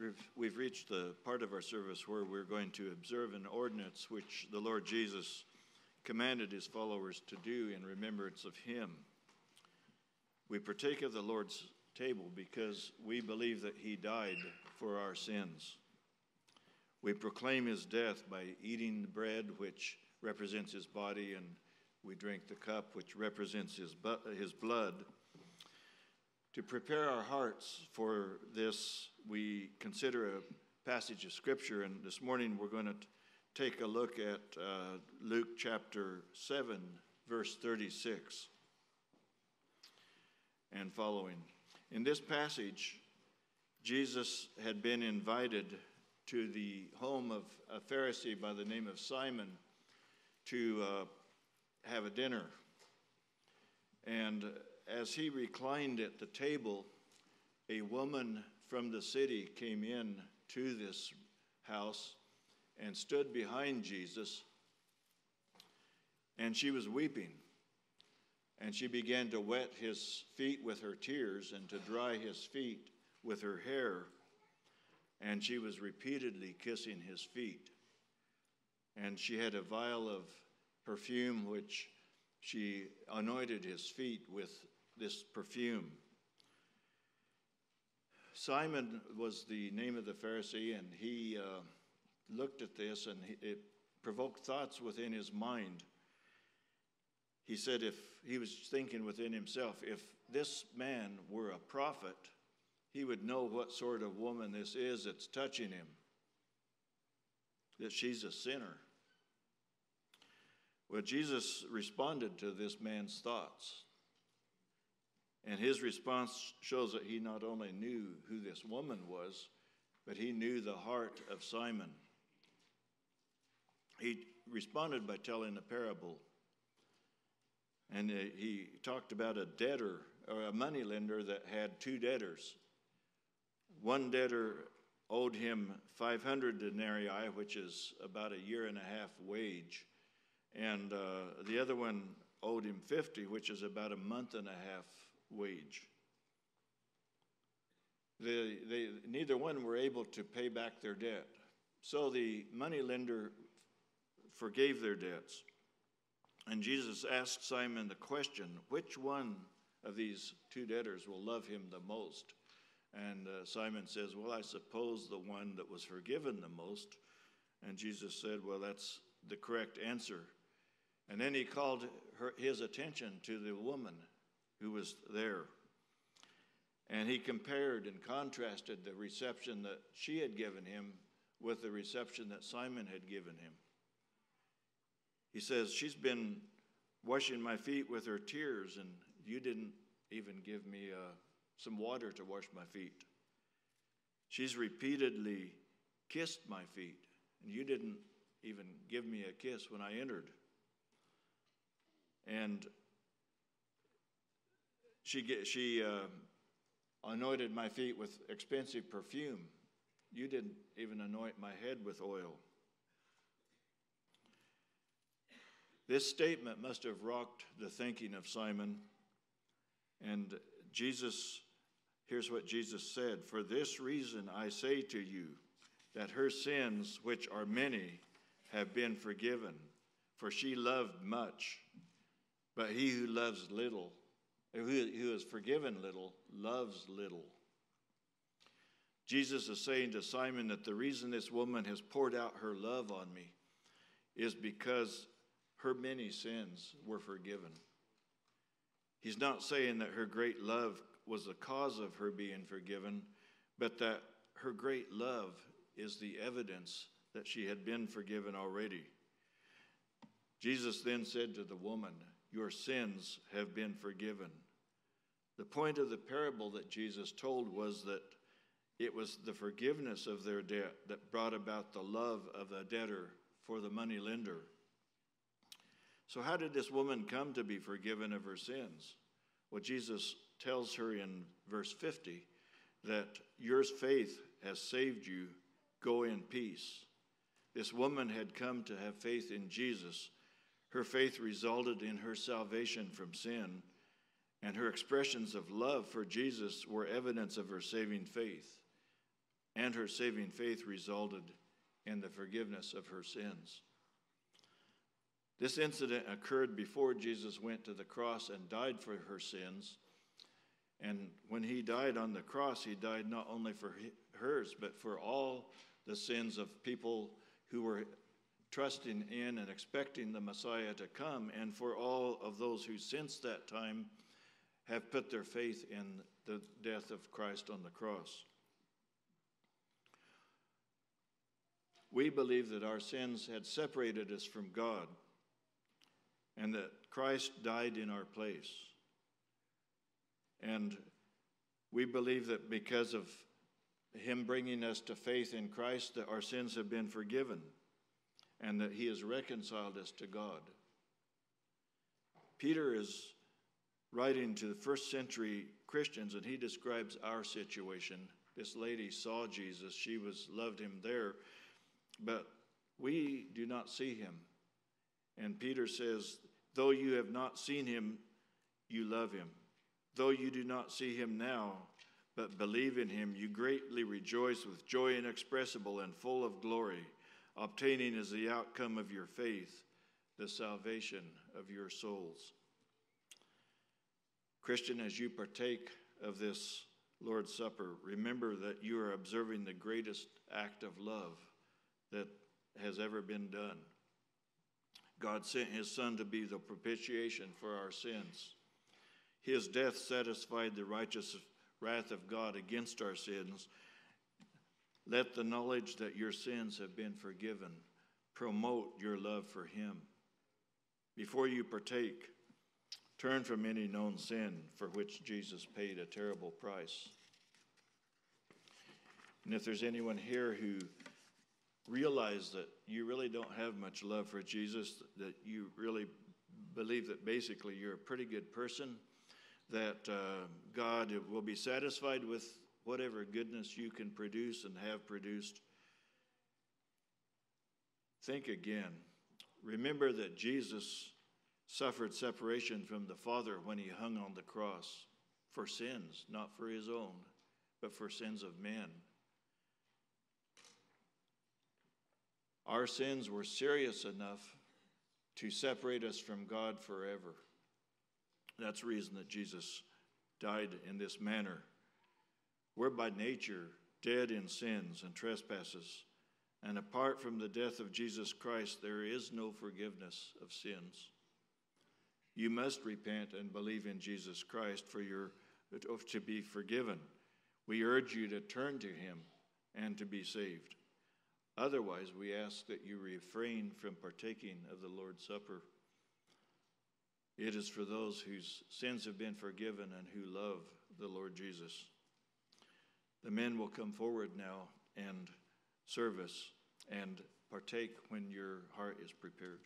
We've, we've reached the part of our service where we're going to observe an ordinance which the Lord Jesus commanded his followers to do in remembrance of him. We partake of the Lord's table because we believe that he died for our sins. We proclaim his death by eating the bread, which represents his body, and we drink the cup, which represents his, bu- his blood. To prepare our hearts for this, we consider a passage of Scripture, and this morning we're going to take a look at uh, Luke chapter 7, verse 36 and following. In this passage, Jesus had been invited to the home of a Pharisee by the name of Simon to uh, have a dinner. And as he reclined at the table, a woman from the city came in to this house and stood behind Jesus, and she was weeping. And she began to wet his feet with her tears and to dry his feet with her hair. And she was repeatedly kissing his feet. And she had a vial of perfume which she anointed his feet with this perfume. Simon was the name of the Pharisee, and he uh, looked at this and he, it provoked thoughts within his mind. He said, if he was thinking within himself, if this man were a prophet, he would know what sort of woman this is that's touching him, that she's a sinner. Well, Jesus responded to this man's thoughts. And his response shows that he not only knew who this woman was, but he knew the heart of Simon. He responded by telling a parable. And uh, he talked about a debtor or a moneylender that had two debtors. One debtor owed him 500 denarii, which is about a year and a half wage, and uh, the other one owed him 50, which is about a month and a half wage. They, they, neither one were able to pay back their debt. So the moneylender forgave their debts. And Jesus asked Simon the question which one of these two debtors will love him the most? And uh, Simon says, Well, I suppose the one that was forgiven the most. And Jesus said, Well, that's the correct answer. And then he called her, his attention to the woman who was there. And he compared and contrasted the reception that she had given him with the reception that Simon had given him. He says, She's been washing my feet with her tears, and you didn't even give me uh, some water to wash my feet. She's repeatedly kissed my feet, and you didn't even give me a kiss when I entered. And she, she uh, anointed my feet with expensive perfume. You didn't even anoint my head with oil. This statement must have rocked the thinking of Simon. And Jesus, here's what Jesus said For this reason I say to you that her sins, which are many, have been forgiven, for she loved much. But he who loves little, who is forgiven little, loves little. Jesus is saying to Simon that the reason this woman has poured out her love on me is because her many sins were forgiven. He's not saying that her great love was the cause of her being forgiven, but that her great love is the evidence that she had been forgiven already. Jesus then said to the woman, Your sins have been forgiven. The point of the parable that Jesus told was that it was the forgiveness of their debt that brought about the love of the debtor for the money lender. So, how did this woman come to be forgiven of her sins? Well, Jesus tells her in verse 50 that your faith has saved you. Go in peace. This woman had come to have faith in Jesus. Her faith resulted in her salvation from sin, and her expressions of love for Jesus were evidence of her saving faith. and her saving faith resulted in the forgiveness of her sins. This incident occurred before Jesus went to the cross and died for her sins. And when he died on the cross, he died not only for hers, but for all the sins of people who were trusting in and expecting the Messiah to come, and for all of those who since that time have put their faith in the death of Christ on the cross. We believe that our sins had separated us from God and that Christ died in our place. And we believe that because of him bringing us to faith in Christ, that our sins have been forgiven and that he has reconciled us to God. Peter is writing to the first century Christians and he describes our situation. This lady saw Jesus, she was loved him there, but we do not see him. And Peter says, Though you have not seen him, you love him. Though you do not see him now, but believe in him, you greatly rejoice with joy inexpressible and full of glory, obtaining as the outcome of your faith the salvation of your souls. Christian, as you partake of this Lord's Supper, remember that you are observing the greatest act of love that has ever been done. God sent his Son to be the propitiation for our sins. His death satisfied the righteous wrath of God against our sins. Let the knowledge that your sins have been forgiven promote your love for him. Before you partake, turn from any known sin for which Jesus paid a terrible price. And if there's anyone here who realize that you really don't have much love for Jesus, that you really believe that basically you're a pretty good person, that uh, God will be satisfied with whatever goodness you can produce and have produced. Think again. Remember that Jesus suffered separation from the Father when he hung on the cross for sins, not for his own, but for sins of men. Our sins were serious enough to separate us from God forever. That's the reason that Jesus died in this manner. We're by nature dead in sins and trespasses, and apart from the death of Jesus Christ, there is no forgiveness of sins. You must repent and believe in Jesus Christ for your to be forgiven. We urge you to turn to him and to be saved. Otherwise, we ask that you refrain from partaking of the Lord's Supper. It is for those whose sins have been forgiven and who love the Lord Jesus. The men will come forward now and serve us and partake when your heart is prepared.